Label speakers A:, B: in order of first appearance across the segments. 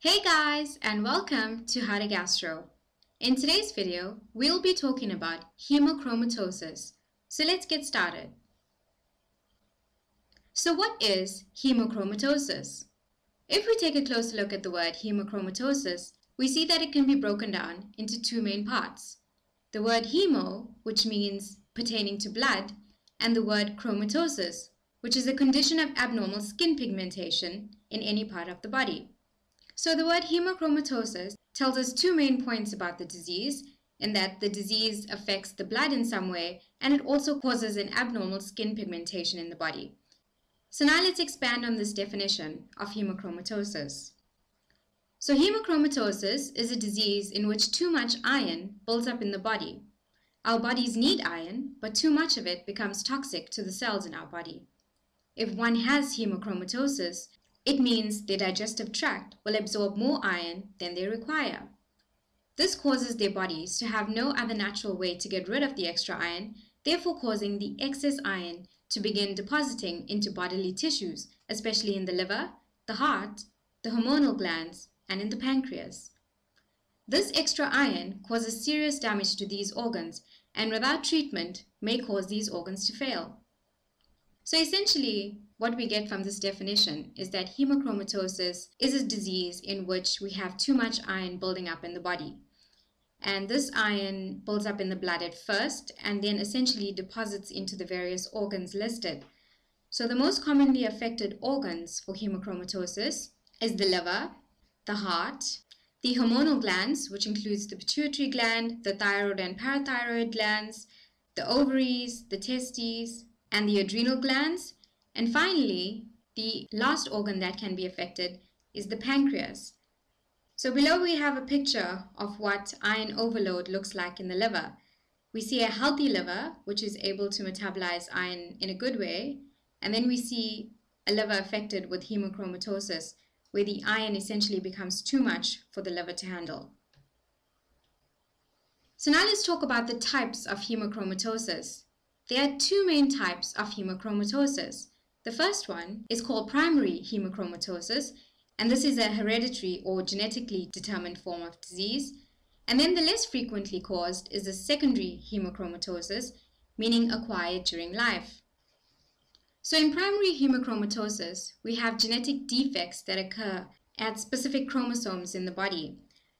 A: Hey guys and welcome to How to Gastro. In today's video, we'll be talking about hemochromatosis. So let's get started. So what is hemochromatosis? If we take a closer look at the word hemochromatosis, we see that it can be broken down into two main parts. The word hemo, which means pertaining to blood, and the word chromatosis, which is a condition of abnormal skin pigmentation in any part of the body. So the word hemochromatosis tells us two main points about the disease, in that the disease affects the blood in some way, and it also causes an abnormal skin pigmentation in the body. So now let's expand on this definition of hemochromatosis. So hemochromatosis is a disease in which too much iron builds up in the body. Our bodies need iron, but too much of it becomes toxic to the cells in our body. If one has hemochromatosis, it means their digestive tract will absorb more iron than they require. This causes their bodies to have no other natural way to get rid of the extra iron, therefore causing the excess iron to begin depositing into bodily tissues, especially in the liver, the heart, the hormonal glands, and in the pancreas. This extra iron causes serious damage to these organs and without treatment may cause these organs to fail. So essentially, what we get from this definition is that hemochromatosis is a disease in which we have too much iron building up in the body. And this iron builds up in the blood at first and then essentially deposits into the various organs listed. So the most commonly affected organs for hemochromatosis is the liver, the heart, the hormonal glands, which includes the pituitary gland, the thyroid and parathyroid glands, the ovaries, the testes, and the adrenal glands, and finally, the last organ that can be affected is the pancreas. So below we have a picture of what iron overload looks like in the liver. We see a healthy liver, which is able to metabolize iron in a good way, and then we see a liver affected with hemochromatosis, where the iron essentially becomes too much for the liver to handle. So now let's talk about the types of hemochromatosis. There are two main types of hemochromatosis. The first one is called primary hemochromatosis, and this is a hereditary or genetically determined form of disease. And then the less frequently caused is a secondary hemochromatosis, meaning acquired during life. So in primary hemochromatosis, we have genetic defects that occur at specific chromosomes in the body.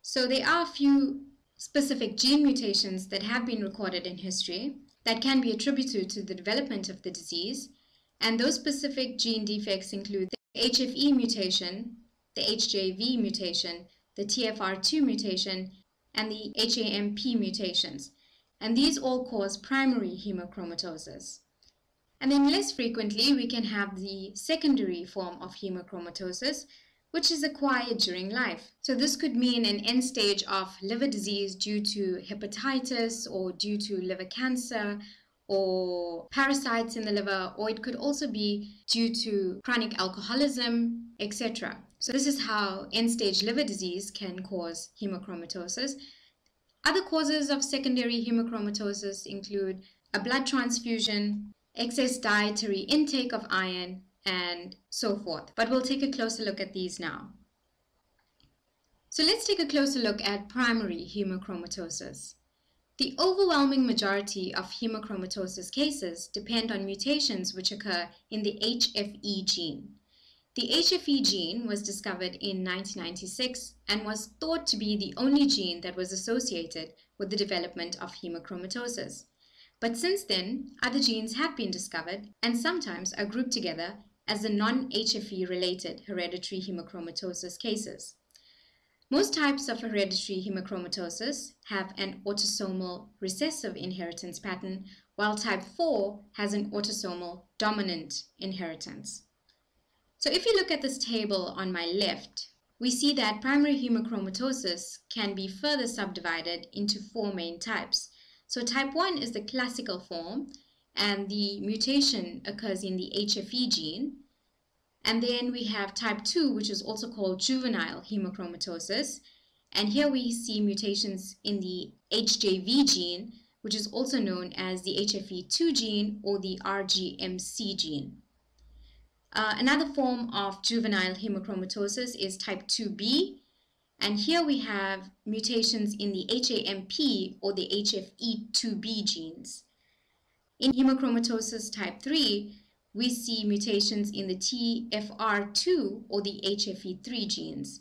A: So there are a few specific gene mutations that have been recorded in history that can be attributed to the development of the disease, and those specific gene defects include the HFE mutation, the HJV mutation, the TFR2 mutation, and the HAMP mutations. And these all cause primary hemochromatosis. And then less frequently, we can have the secondary form of hemochromatosis, which is acquired during life. So this could mean an end stage of liver disease due to hepatitis or due to liver cancer or parasites in the liver, or it could also be due to chronic alcoholism, etc. So, this is how end stage liver disease can cause hemochromatosis. Other causes of secondary hemochromatosis include a blood transfusion, excess dietary intake of iron, and so forth. But we'll take a closer look at these now. So let's take a closer look at primary hemochromatosis. The overwhelming majority of hemochromatosis cases depend on mutations which occur in the HFE gene. The HFE gene was discovered in 1996 and was thought to be the only gene that was associated with the development of hemochromatosis. But since then, other genes have been discovered and sometimes are grouped together as the non-HFE related hereditary hemochromatosis cases. Most types of hereditary hemochromatosis have an autosomal recessive inheritance pattern, while type 4 has an autosomal dominant inheritance. So if you look at this table on my left, we see that primary hemochromatosis can be further subdivided into four main types. So type 1 is the classical form, and the mutation occurs in the HFE gene, and then we have type 2, which is also called juvenile hemochromatosis. And here we see mutations in the HJV gene, which is also known as the HFE2 gene or the RGMC gene. Uh, another form of juvenile hemochromatosis is type 2B, And here we have mutations in the HAMP or the HFE2B genes. In hemochromatosis type 3, we see mutations in the TFR2 or the HFE3 genes.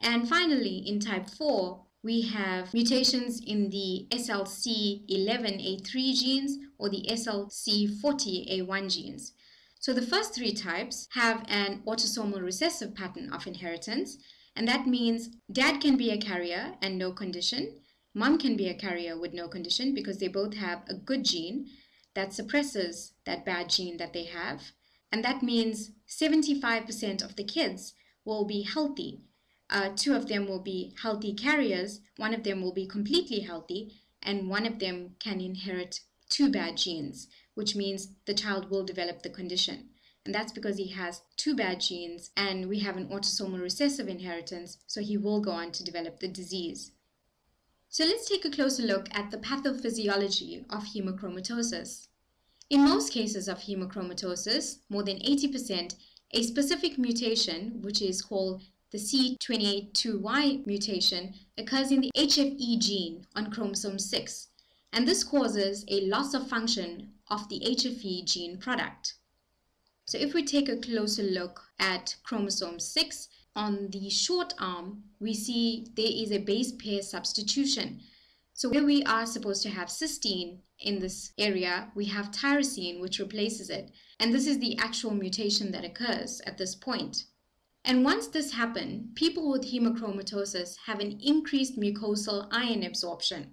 A: And finally, in type 4, we have mutations in the SLC11A3 genes or the SLC40A1 genes. So the first three types have an autosomal recessive pattern of inheritance, and that means dad can be a carrier and no condition, mom can be a carrier with no condition because they both have a good gene that suppresses that bad gene that they have. And that means 75% of the kids will be healthy uh, two of them will be healthy carriers, one of them will be completely healthy, and one of them can inherit two bad genes, which means the child will develop the condition. And that's because he has two bad genes and we have an autosomal recessive inheritance, so he will go on to develop the disease. So let's take a closer look at the pathophysiology of hemochromatosis. In most cases of hemochromatosis, more than 80%, a specific mutation, which is called the C282Y mutation occurs in the HFE gene on chromosome 6, and this causes a loss of function of the HFE gene product. So if we take a closer look at chromosome 6, on the short arm, we see there is a base pair substitution. So where we are supposed to have cysteine in this area, we have tyrosine, which replaces it. And this is the actual mutation that occurs at this point. And once this happens, people with hemochromatosis have an increased mucosal iron absorption.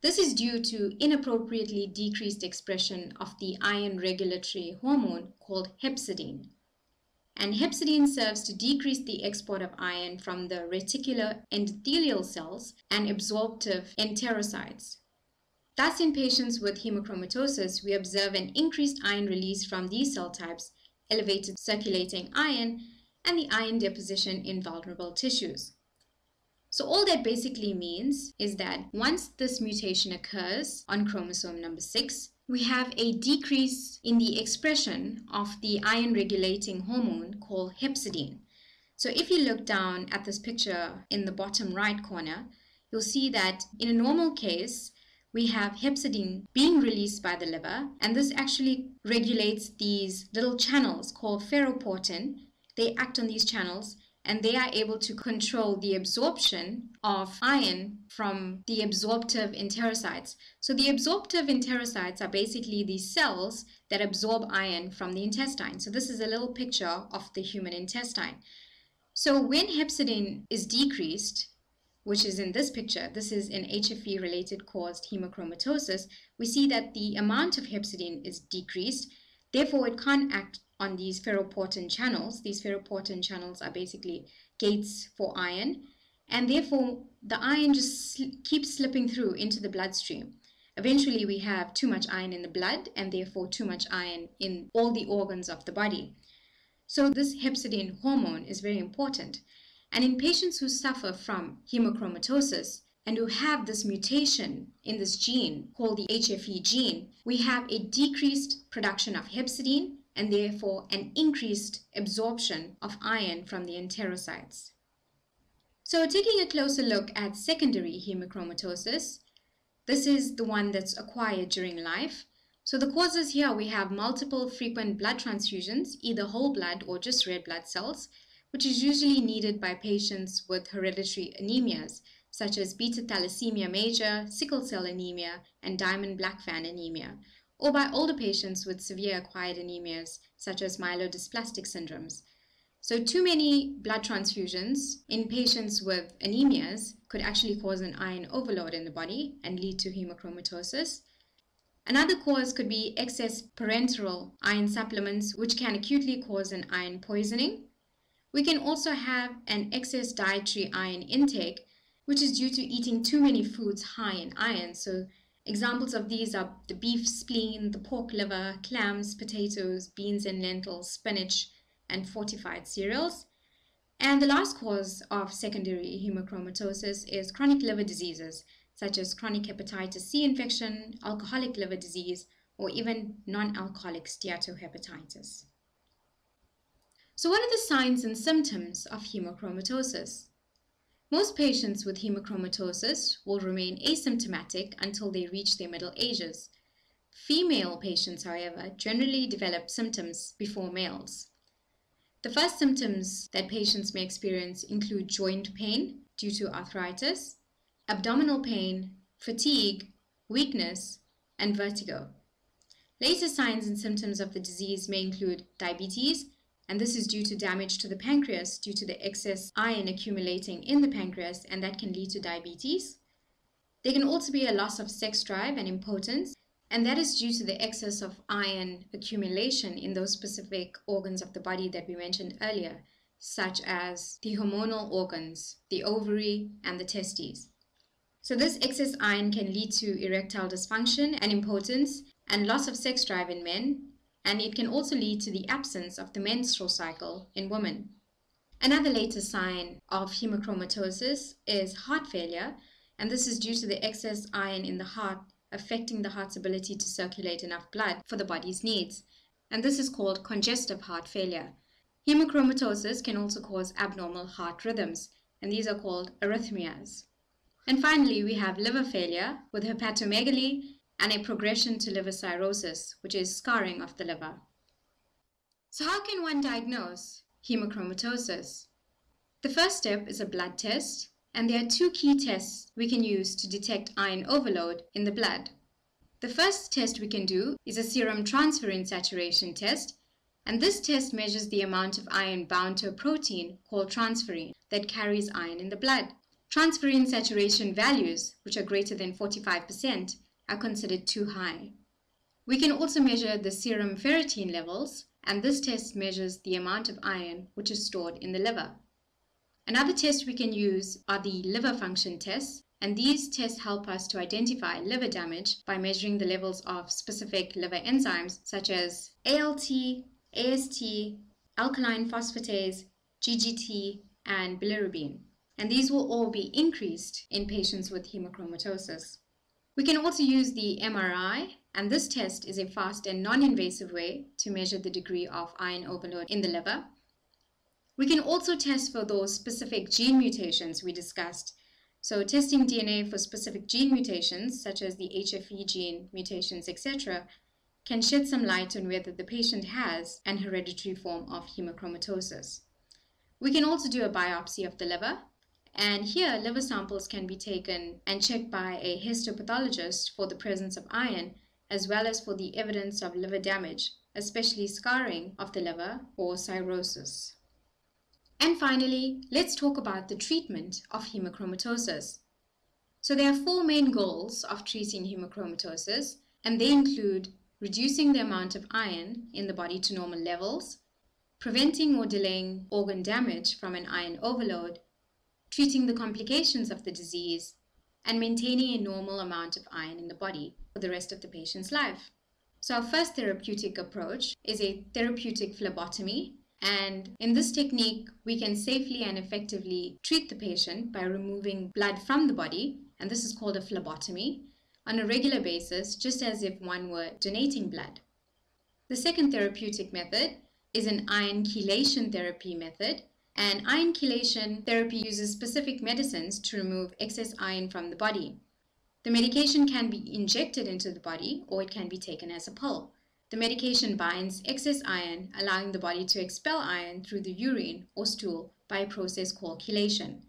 A: This is due to inappropriately decreased expression of the iron regulatory hormone called hepcidin. And hepcidin serves to decrease the export of iron from the reticular endothelial cells and absorptive enterocytes. Thus, in patients with hemochromatosis, we observe an increased iron release from these cell types, elevated circulating iron, and the iron deposition in vulnerable tissues. So all that basically means is that once this mutation occurs on chromosome number 6, we have a decrease in the expression of the iron regulating hormone called hepcidin. So if you look down at this picture in the bottom right corner, you'll see that in a normal case, we have hepcidin being released by the liver, and this actually regulates these little channels called ferroportin they act on these channels and they are able to control the absorption of iron from the absorptive enterocytes. So the absorptive enterocytes are basically the cells that absorb iron from the intestine. So this is a little picture of the human intestine. So when hepcidin is decreased, which is in this picture, this is an HFE related caused hemochromatosis, we see that the amount of hepcidin is decreased, therefore it can't act on these ferroportin channels. These ferroportin channels are basically gates for iron, and therefore the iron just sl keeps slipping through into the bloodstream. Eventually, we have too much iron in the blood and therefore too much iron in all the organs of the body. So, this hepcidin hormone is very important. And in patients who suffer from hemochromatosis, and who have this mutation in this gene called the HFE gene, we have a decreased production of hepcidin and therefore an increased absorption of iron from the enterocytes. So taking a closer look at secondary hemochromatosis, this is the one that's acquired during life. So the causes here, we have multiple frequent blood transfusions, either whole blood or just red blood cells, which is usually needed by patients with hereditary anemias, such as beta thalassemia major, sickle cell anemia, and Diamond-Blackfan anemia, or by older patients with severe acquired anemias such as myelodysplastic syndromes. So too many blood transfusions in patients with anemias could actually cause an iron overload in the body and lead to hemochromatosis. Another cause could be excess parenteral iron supplements, which can acutely cause an iron poisoning. We can also have an excess dietary iron intake, which is due to eating too many foods high in iron. So Examples of these are the beef spleen, the pork liver, clams, potatoes, beans and lentils, spinach, and fortified cereals. And the last cause of secondary hemochromatosis is chronic liver diseases, such as chronic hepatitis C infection, alcoholic liver disease, or even non-alcoholic steatohepatitis. So what are the signs and symptoms of hemochromatosis? Most patients with hemochromatosis will remain asymptomatic until they reach their middle ages. Female patients, however, generally develop symptoms before males. The first symptoms that patients may experience include joint pain due to arthritis, abdominal pain, fatigue, weakness, and vertigo. Later signs and symptoms of the disease may include diabetes, and this is due to damage to the pancreas due to the excess iron accumulating in the pancreas, and that can lead to diabetes. There can also be a loss of sex drive and impotence, and that is due to the excess of iron accumulation in those specific organs of the body that we mentioned earlier, such as the hormonal organs, the ovary, and the testes. So, this excess iron can lead to erectile dysfunction and impotence and loss of sex drive in men, and it can also lead to the absence of the menstrual cycle in women. Another later sign of hemochromatosis is heart failure, and this is due to the excess iron in the heart affecting the heart's ability to circulate enough blood for the body's needs, and this is called congestive heart failure. Hemochromatosis can also cause abnormal heart rhythms, and these are called arrhythmias. And finally, we have liver failure with hepatomegaly and a progression to liver cirrhosis, which is scarring of the liver. So, how can one diagnose hemochromatosis? The first step is a blood test, and there are two key tests we can use to detect iron overload in the blood. The first test we can do is a serum transferrin saturation test, and this test measures the amount of iron bound to a protein called transferrin that carries iron in the blood. Transferrin saturation values, which are greater than 45%, are considered too high. We can also measure the serum ferritin levels, and this test measures the amount of iron which is stored in the liver. Another test we can use are the liver function tests, and these tests help us to identify liver damage by measuring the levels of specific liver enzymes such as ALT, AST, alkaline phosphatase, GGT, and bilirubin. And these will all be increased in patients with hemochromatosis. We can also use the MRI, and this test is a fast and non-invasive way to measure the degree of iron overload in the liver. We can also test for those specific gene mutations we discussed. So testing DNA for specific gene mutations, such as the HFE gene mutations, etc., can shed some light on whether the patient has an hereditary form of hemochromatosis. We can also do a biopsy of the liver and here, liver samples can be taken and checked by a histopathologist for the presence of iron, as well as for the evidence of liver damage, especially scarring of the liver or cirrhosis. And finally, let's talk about the treatment of hemochromatosis. So there are four main goals of treating hemochromatosis, and they include reducing the amount of iron in the body to normal levels, preventing or delaying organ damage from an iron overload, treating the complications of the disease, and maintaining a normal amount of iron in the body for the rest of the patient's life. So, our first therapeutic approach is a therapeutic phlebotomy. And in this technique, we can safely and effectively treat the patient by removing blood from the body, and this is called a phlebotomy, on a regular basis, just as if one were donating blood. The second therapeutic method is an iron chelation therapy method, and iron chelation therapy uses specific medicines to remove excess iron from the body. The medication can be injected into the body or it can be taken as a pill. The medication binds excess iron, allowing the body to expel iron through the urine or stool by a process called chelation.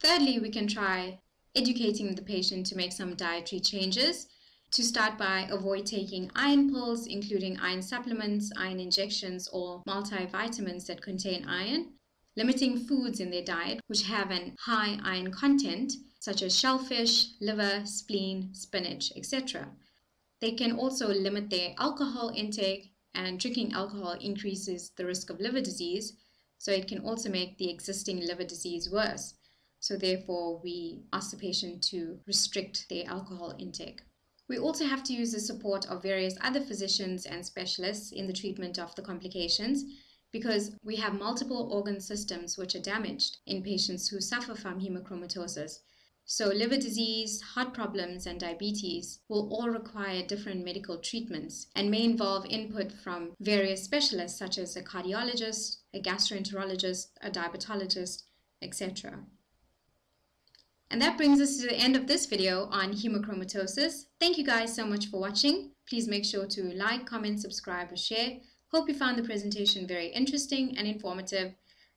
A: Thirdly, we can try educating the patient to make some dietary changes to start by avoid taking iron pills, including iron supplements, iron injections, or multivitamins that contain iron, limiting foods in their diet which have an high iron content, such as shellfish, liver, spleen, spinach, etc. They can also limit their alcohol intake, and drinking alcohol increases the risk of liver disease, so it can also make the existing liver disease worse. So, therefore, we ask the patient to restrict their alcohol intake. We also have to use the support of various other physicians and specialists in the treatment of the complications because we have multiple organ systems which are damaged in patients who suffer from hemochromatosis. So, liver disease, heart problems, and diabetes will all require different medical treatments and may involve input from various specialists such as a cardiologist, a gastroenterologist, a diabetologist, etc. And that brings us to the end of this video on hemochromatosis. Thank you guys so much for watching. Please make sure to like, comment, subscribe, or share. Hope you found the presentation very interesting and informative.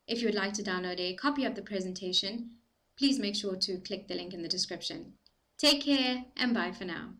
A: If you would like to download a copy of the presentation, please make sure to click the link in the description. Take care and bye for now.